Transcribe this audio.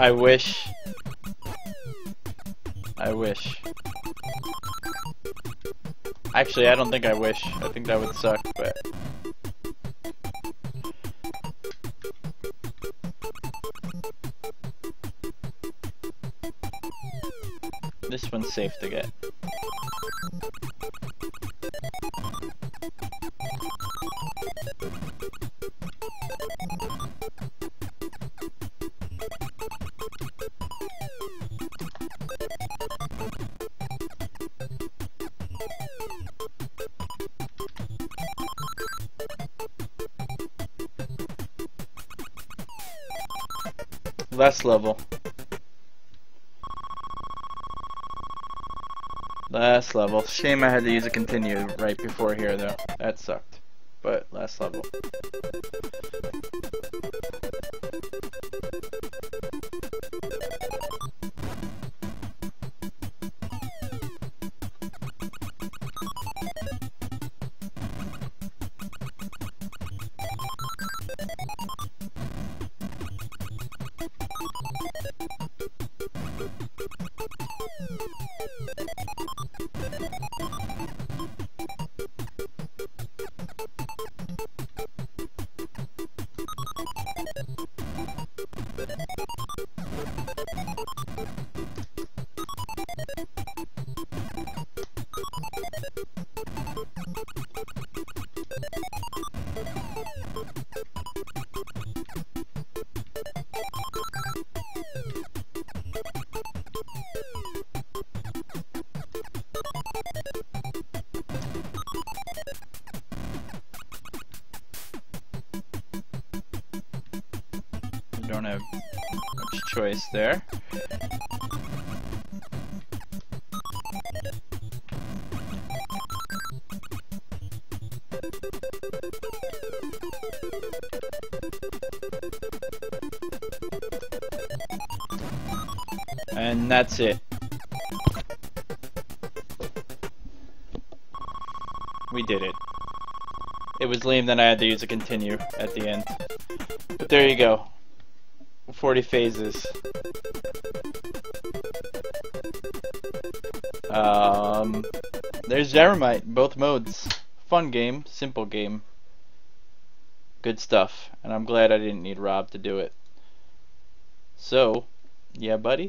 I wish. I wish. Actually, I don't think I wish. I think that would suck, but... This one's safe to get. Last level. Last level. Shame I had to use a continue right before here though. That sucked. But last level. Don't have much choice there. And that's it. We did it. It was lame that I had to use a continue at the end. But there you go. 40 phases. Um, there's Gyromite, both modes. Fun game, simple game. Good stuff. And I'm glad I didn't need Rob to do it. So, yeah, buddy?